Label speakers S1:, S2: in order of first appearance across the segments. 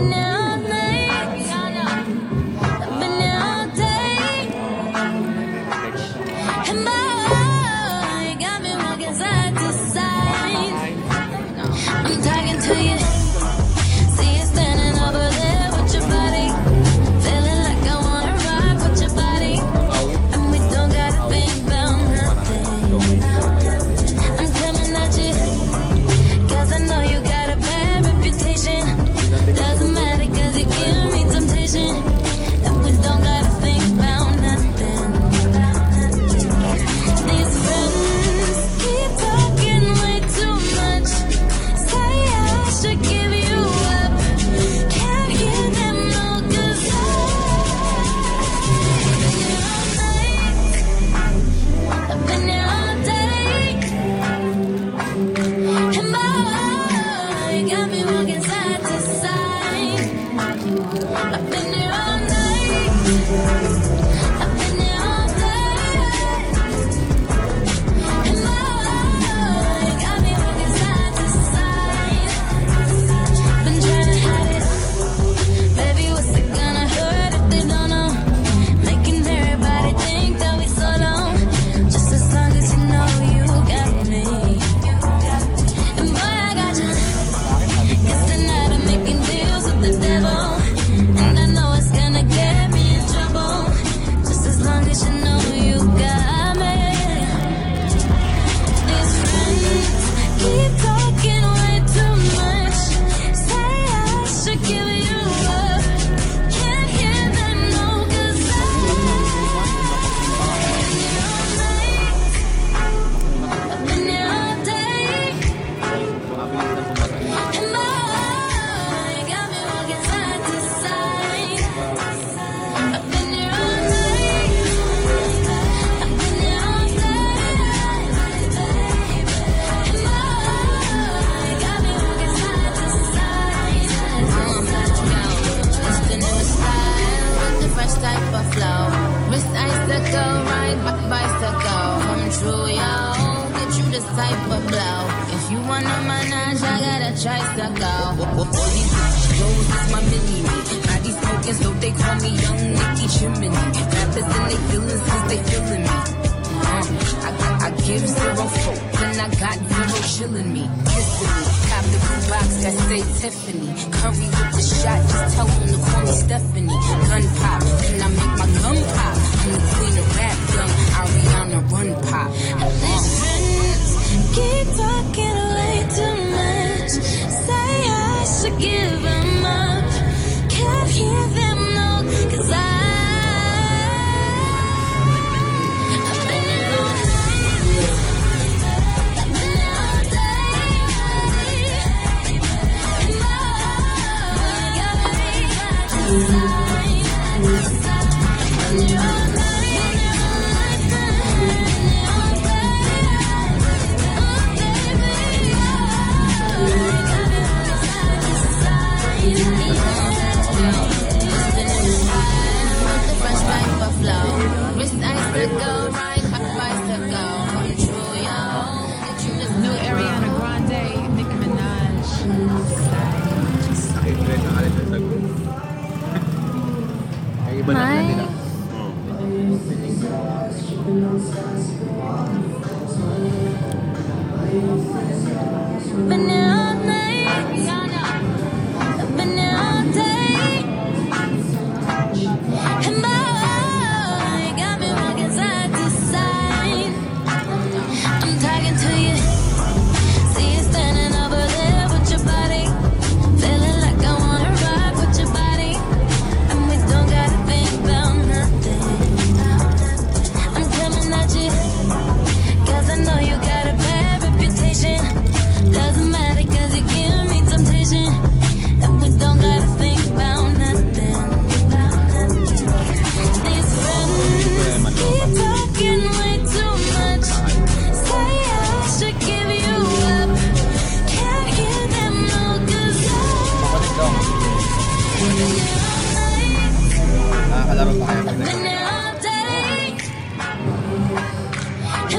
S1: Banana. try suck out. All these clothes is my mini me. I be smoking, so they call me Young Nicki Chimney. Rappers and they feelings cause they feeling me. Uh, I, I give zero folks and I got zero chillin' me. Kissing me, cop the blue box that say Tiffany. Curry with the shot, just tell them to call me Stephanie. Gun pop, and I make my gun pop. I'm the queen of rap, young Ariana Run Pop. Uh. Get down. forgiven up. Can't hear them.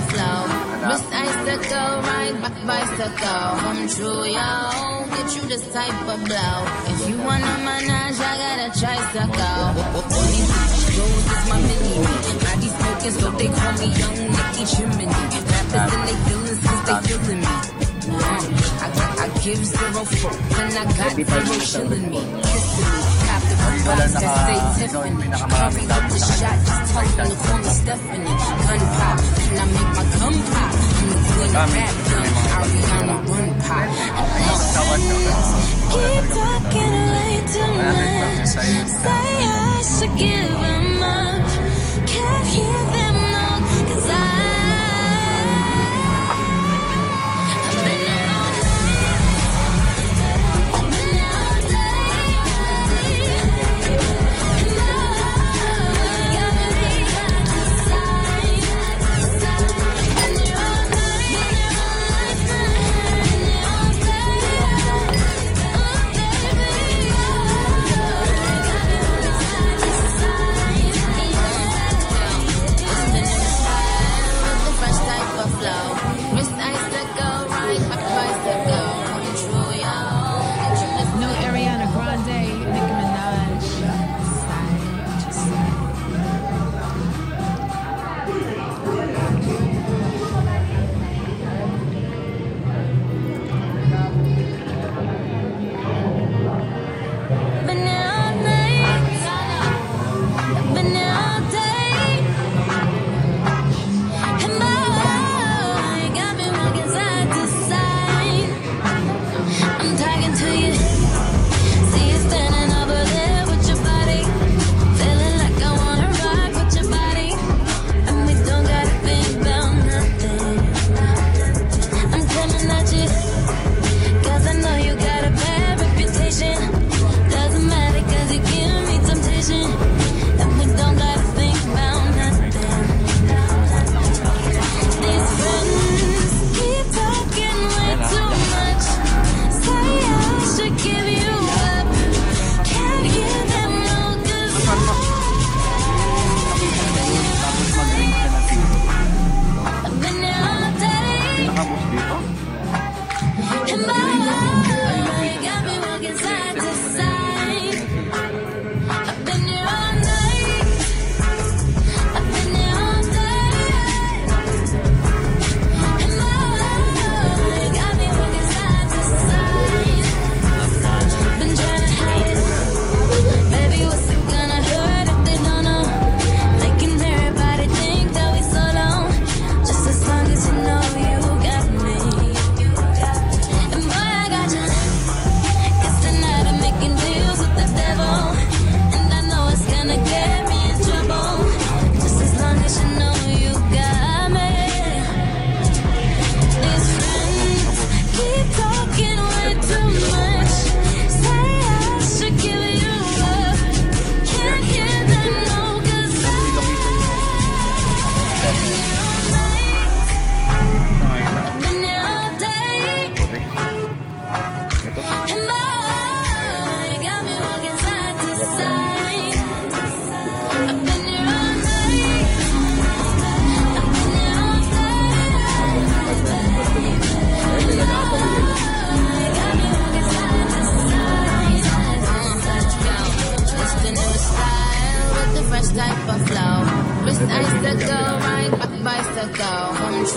S1: fresh type of flow. Wrist icicle, ride back bicycle. True, yo. Get you this type of blow. If you want a menage, I got a tricycle. Is my mini me. These smokers, so they call me Young Nicki Chimney. Rappers and they feelings cause they feeling me. Uh, I, I give zero and I got zero shilling me. Kissing me, cop the
S2: Ikaw lang
S1: vibes that
S2: naka,
S1: stay
S2: ikaw yung
S1: Tiffany.
S2: pinakamaraming
S1: Hurry up
S2: dami sa kanya.
S1: just talk on the corner, Stephanie. Gun pop, and I make my gun pop. I'm the queen rap, gun. Ariana run pop. Keep talking too
S2: Maraming
S1: Say I should give up. Can't hear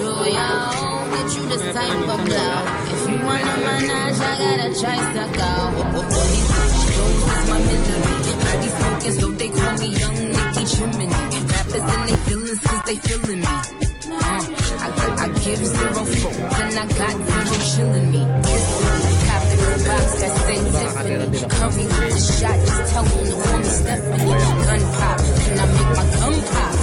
S3: I'll get you the same of clout. If you want a menage, I gotta try suck out. All these bitches is my misery. I be smoking, so they call me Young Nicki Chimney. Rappers and they feelin' cause they feeling me. Uh, I, I give zero folk, and I got zero chilling me. Cop the box that say Tiffany. Curry with the shot, just tell them the woman Stephanie. Gun pop, and I make my gun pop.